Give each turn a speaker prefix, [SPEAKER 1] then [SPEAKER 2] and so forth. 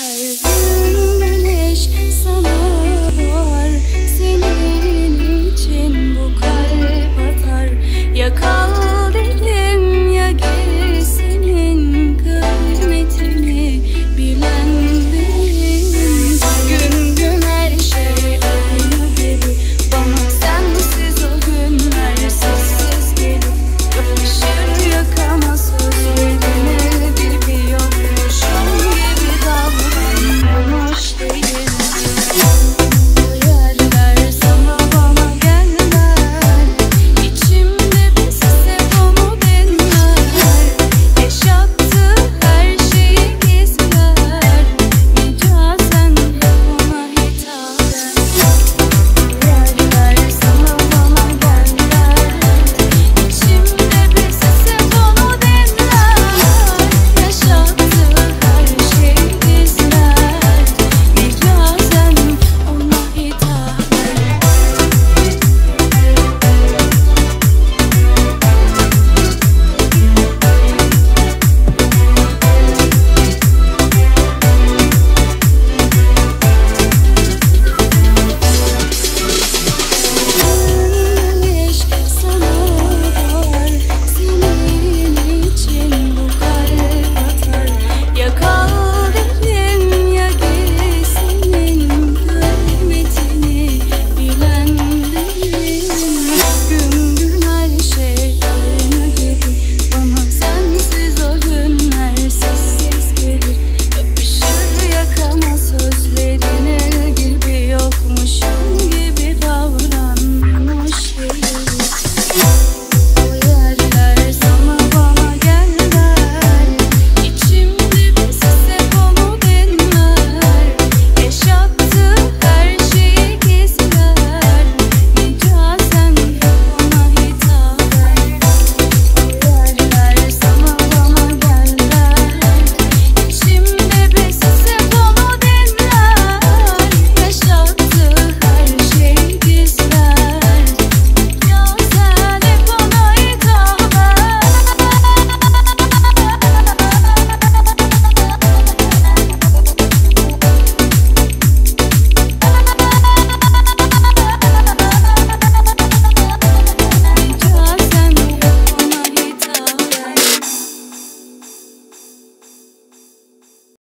[SPEAKER 1] I